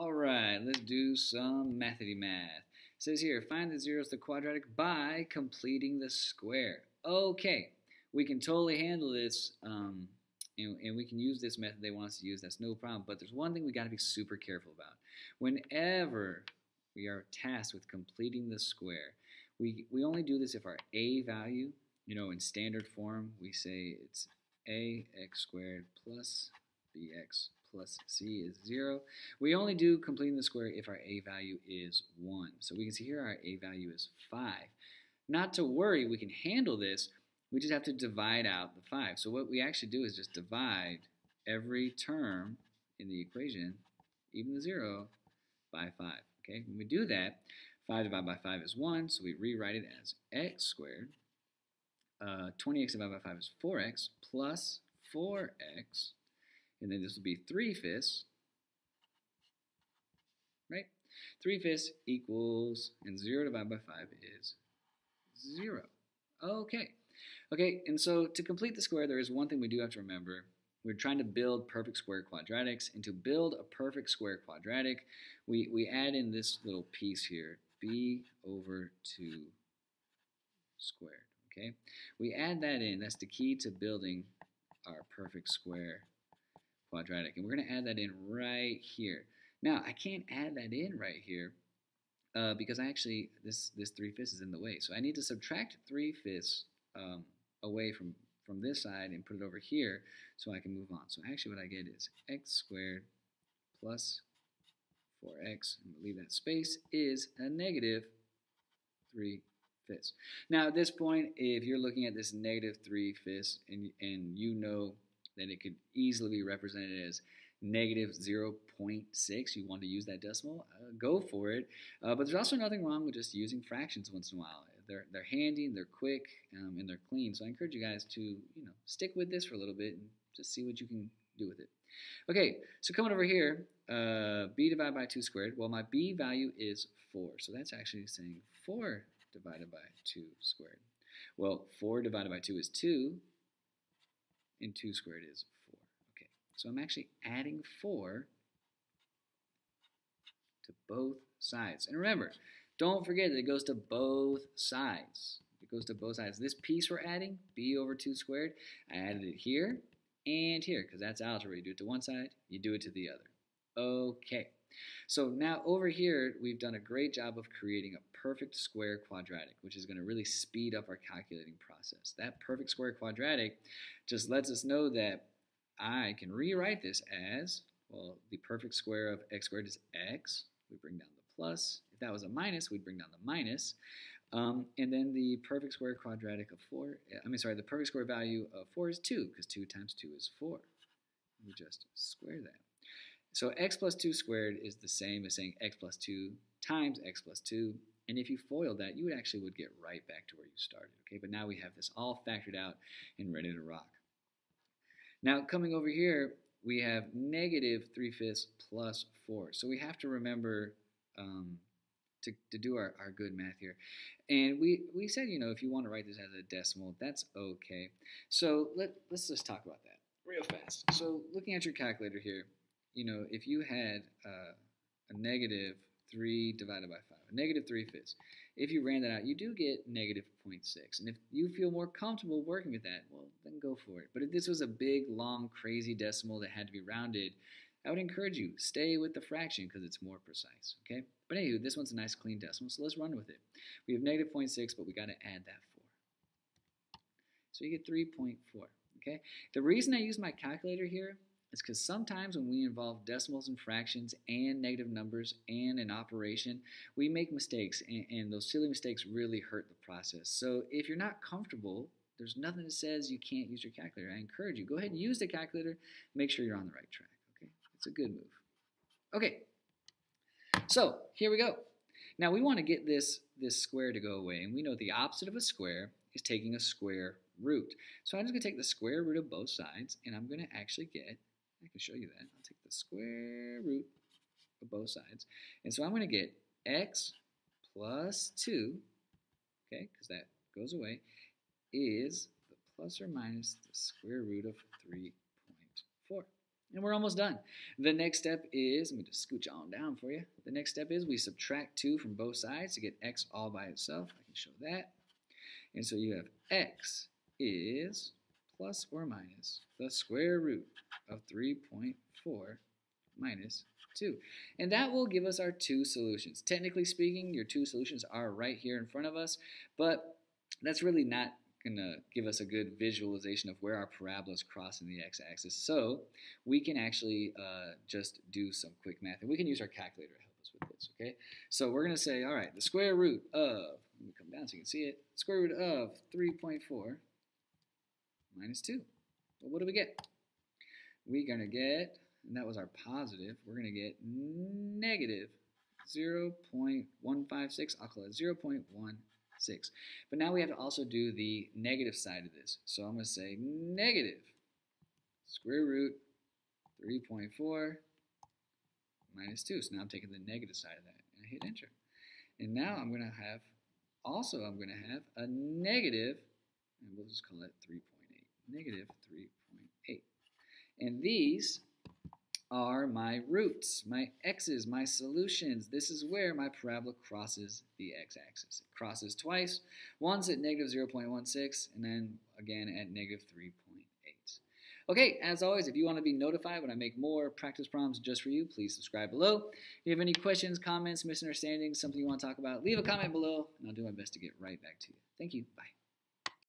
All right, let's do some mathity math. It says here, find the zeros to the quadratic by completing the square. Okay, we can totally handle this, um, and, and, we can use this method they want us to use. That's no problem. But there's one thing we got to be super careful about. Whenever we are tasked with completing the square, we, we only do this if our a value, you know, in standard form, we say it's ax squared plus bx plus c is 0. We only do completing the square if our a value is 1. So we can see here our a value is 5. Not to worry, we can handle this. We just have to divide out the 5. So what we actually do is just divide every term in the equation, even the 0, by 5. Okay, when we do that, 5 divided by 5 is 1, so we rewrite it as x squared. Uh, 20x divided by 5 is 4x plus 4x and then this will be 3 fifths, right? 3 fifths equals, and 0 divided by 5 is 0. Okay. Okay, and so to complete the square, there is one thing we do have to remember. We're trying to build perfect square quadratics, and to build a perfect square quadratic, we, we add in this little piece here, b over 2 squared, okay? We add that in. That's the key to building our perfect square quadratic. And we're going to add that in right here. Now, I can't add that in right here uh, because I actually, this, this 3 fifths is in the way. So I need to subtract 3 fifths um, away from, from this side and put it over here so I can move on. So actually what I get is x squared plus 4x, and leave that space, is a negative 3 fifths. Now at this point, if you're looking at this negative 3 fifths and, and you know then it could easily be represented as negative 0.6. You want to use that decimal, uh, go for it. Uh, but there's also nothing wrong with just using fractions once in a while. They're, they're handy, they're quick, um, and they're clean. So I encourage you guys to you know stick with this for a little bit and just see what you can do with it. Okay, so coming over here, uh, b divided by 2 squared. Well, my b value is 4. So that's actually saying 4 divided by 2 squared. Well, 4 divided by 2 is 2 and 2 squared is 4. Okay, so I'm actually adding 4 to both sides. And remember, don't forget that it goes to both sides. It goes to both sides. This piece we're adding, b over 2 squared, I added it here and here because that's algebra. You do it to one side, you do it to the other. Okay. So now over here, we've done a great job of creating a perfect square quadratic, which is going to really speed up our calculating process. That perfect square quadratic just lets us know that I can rewrite this as, well, the perfect square of x squared is x. We bring down the plus. If that was a minus, we'd bring down the minus. Um, and then the perfect square quadratic of 4, I mean, sorry, the perfect square value of 4 is 2, because 2 times 2 is 4. We just square that. So x plus 2 squared is the same as saying x plus 2 times x plus 2. And if you FOIL that, you actually would get right back to where you started. Okay, but now we have this all factored out and ready to rock. Now coming over here, we have negative 3 fifths plus 4. So we have to remember um, to, to do our, our good math here. And we, we said, you know, if you want to write this as a decimal, that's okay. So let, let's just talk about that real fast. So looking at your calculator here, you know, if you had uh, a negative 3 divided by 5, a negative 3 fifths, if you ran that out, you do get negative 0.6. And if you feel more comfortable working with that, well, then go for it. But if this was a big, long, crazy decimal that had to be rounded, I would encourage you, stay with the fraction because it's more precise, okay? But anyway, this one's a nice clean decimal, so let's run with it. We have negative 0.6, but we got to add that 4. So you get 3.4, okay? The reason I use my calculator here is because sometimes when we involve decimals and fractions and negative numbers and an operation, we make mistakes, and, and, those silly mistakes really hurt the process. So if you're not comfortable, there's nothing that says you can't use your calculator. I encourage you, go ahead and use the calculator. Make sure you're on the right track. Okay, it's a good move. Okay, so here we go. Now we want to get this this square to go away, and we know the opposite of a square is taking a square root. So I'm just going to take the square root of both sides, and I'm going to actually get I can show you that. I'll take the square root of both sides. And so I'm going to get x plus 2, okay, because that goes away, is the plus or minus the square root of 3.4. And we're almost done. The next step is, let me just scooch on down for you. The next step is we subtract 2 from both sides to get x all by itself. I can show that. And so you have x is plus or minus the square root of 3.4 minus 2. And that will give us our two solutions. Technically speaking, your two solutions are right here in front of us, but that's really not going to give us a good visualization of where our parabola is crossing the x-axis. So we can actually uh, just do some quick math, and we can use our calculator to help us with this, okay? So we're going to say, all right, the square root of, let me come down so you can see it, square root of 3.4 minus 2. Well, what do we get? We're going to get, and that was our positive, we're going to get negative 0.156, I'll call it 0.1 6. But now we have to also do the negative side of this. So I'm going to say negative square root 3.4 minus 2. So now I'm taking the negative side of that and I hit enter. And now I'm going to have, also I'm going to have a negative, and we'll just call it 3.8, negative 3.8. And these are my roots, my x's, my solutions. This is where my parabola crosses the x-axis. It crosses twice, once at negative 0.16 and then again at negative 3.8. Okay, as always, if you want to be notified when I make more practice problems just for you, please subscribe below. If you have any questions, comments, misunderstandings, something you want to talk about, leave a comment below, and I'll do my best to get right back to you. Thank you. Bye.